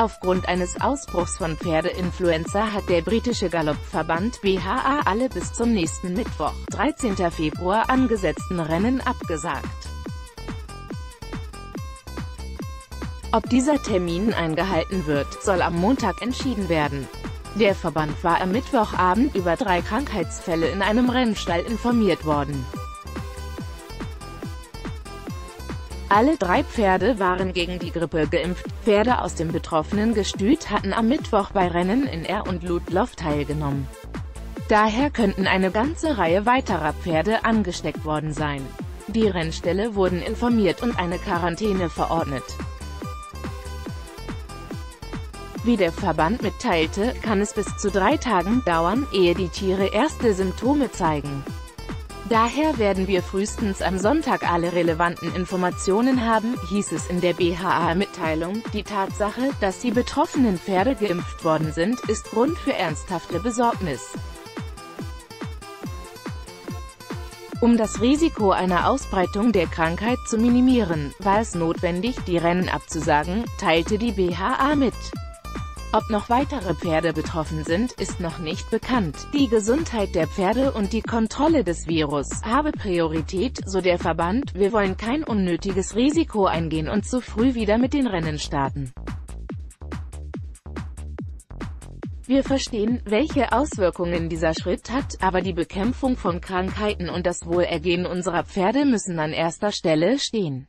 Aufgrund eines Ausbruchs von Pferdeinfluenza hat der britische Galoppverband BHA alle bis zum nächsten Mittwoch, 13. Februar angesetzten Rennen abgesagt. Ob dieser Termin eingehalten wird, soll am Montag entschieden werden. Der Verband war am Mittwochabend über drei Krankheitsfälle in einem Rennstall informiert worden. Alle drei Pferde waren gegen die Grippe geimpft. Pferde aus dem betroffenen Gestüt hatten am Mittwoch bei Rennen in Er und Ludloff teilgenommen. Daher könnten eine ganze Reihe weiterer Pferde angesteckt worden sein. Die Rennställe wurden informiert und eine Quarantäne verordnet. Wie der Verband mitteilte, kann es bis zu drei Tagen dauern, ehe die Tiere erste Symptome zeigen. Daher werden wir frühestens am Sonntag alle relevanten Informationen haben, hieß es in der BHA-Mitteilung. Die Tatsache, dass die betroffenen Pferde geimpft worden sind, ist Grund für ernsthafte Besorgnis. Um das Risiko einer Ausbreitung der Krankheit zu minimieren, war es notwendig, die Rennen abzusagen, teilte die BHA mit. Ob noch weitere Pferde betroffen sind, ist noch nicht bekannt. Die Gesundheit der Pferde und die Kontrolle des Virus habe Priorität, so der Verband. Wir wollen kein unnötiges Risiko eingehen und zu früh wieder mit den Rennen starten. Wir verstehen, welche Auswirkungen dieser Schritt hat, aber die Bekämpfung von Krankheiten und das Wohlergehen unserer Pferde müssen an erster Stelle stehen.